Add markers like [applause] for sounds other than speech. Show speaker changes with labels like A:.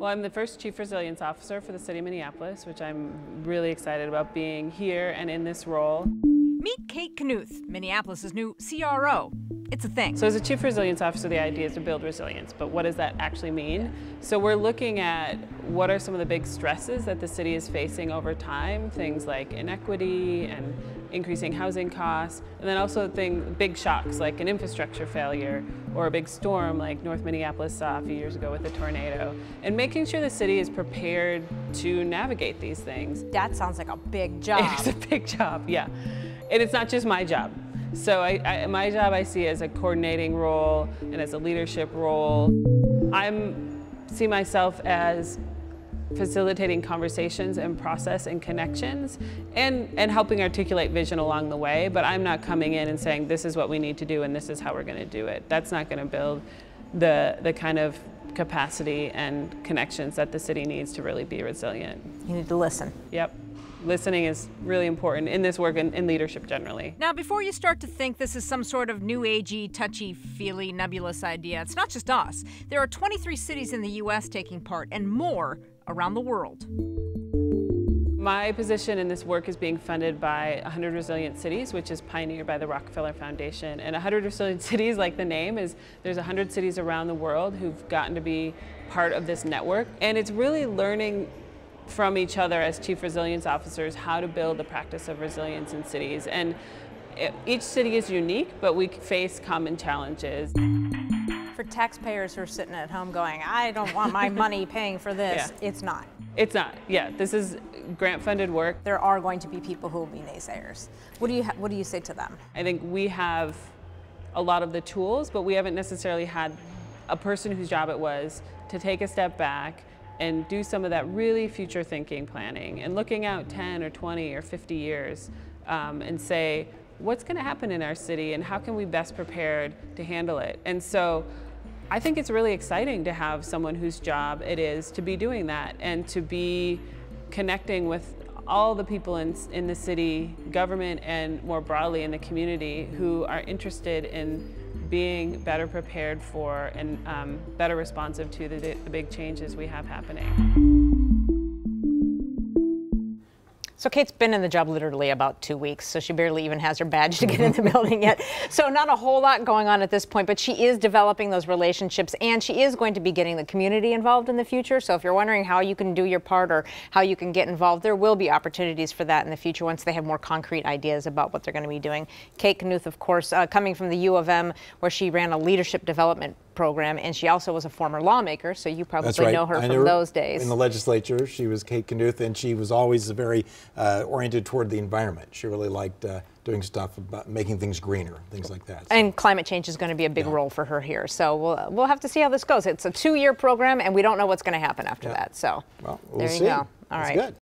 A: Well, I'm the first Chief Resilience Officer for the City of Minneapolis, which I'm really excited about being here and in this role.
B: Meet Kate Knuth, Minneapolis' new CRO. It's a thing.
A: So as a Chief Resilience Officer, the idea is to build resilience, but what does that actually mean? So we're looking at what are some of the big stresses that the city is facing over time, things like inequity and increasing housing costs, and then also thing, big shocks like an infrastructure failure or a big storm like North Minneapolis saw a few years ago with the tornado, and making sure the city is prepared to navigate these things.
B: That sounds like a big [laughs] job.
A: It's a big job, yeah. And it's not just my job. So I, I, my job I see as a coordinating role and as a leadership role. I see myself as facilitating conversations and process and connections and, and helping articulate vision along the way, but I'm not coming in and saying this is what we need to do and this is how we're going to do it. That's not going to build the, the kind of capacity and connections that the city needs to really be resilient.
B: You need to listen.
A: Yep listening is really important in this work and in leadership generally.
B: Now, before you start to think this is some sort of new agey, touchy feely, nebulous idea, it's not just us. There are 23 cities in the U.S. taking part and more around the world.
A: My position in this work is being funded by 100 Resilient Cities, which is pioneered by the Rockefeller Foundation. And 100 Resilient [laughs] Cities, like the name, is there's 100 cities around the world who've gotten to be part of this network. And it's really learning from each other as chief resilience officers how to build the practice of resilience in cities. And each city is unique, but we face common challenges.
B: For taxpayers who are sitting at home going, I don't want my money [laughs] paying for this, yeah. it's not.
A: It's not, yeah. This is grant funded work.
B: There are going to be people who will be naysayers. What do you, what do you say to them?
A: I think we have a lot of the tools, but we haven't necessarily had a person whose job it was to take a step back and do some of that really future thinking planning and looking out 10 or 20 or 50 years um, and say, what's going to happen in our city and how can we best prepared to handle it? And so I think it's really exciting to have someone whose job it is to be doing that and to be connecting with all the people in, in the city, government, and more broadly in the community who are interested in being better prepared for and um, better responsive to the, the big changes we have happening.
B: So Kate's been in the job literally about two weeks, so she barely even has her badge to get in the building yet. So not a whole lot going on at this point, but she is developing those relationships and she is going to be getting the community involved in the future. So if you're wondering how you can do your part or how you can get involved, there will be opportunities for that in the future once they have more concrete ideas about what they're going to be doing. Kate Knuth, of course, uh, coming from the U of M, where she ran a leadership development program, and she also was a former lawmaker, so you probably
C: right.
B: know her
C: I
B: from her those days.
C: In the legislature, she was Kate Knuth, and she was always very uh, oriented toward the environment. She really liked uh, doing stuff about making things greener, things like that. So.
B: And climate change is going to be a big yeah. role for her here. So we'll we'll have to see how this goes. It's a two-year program, and we don't know what's going to happen after yeah. that. So
C: well,
B: we'll there
C: you
B: see. go.
C: All That's right. Good.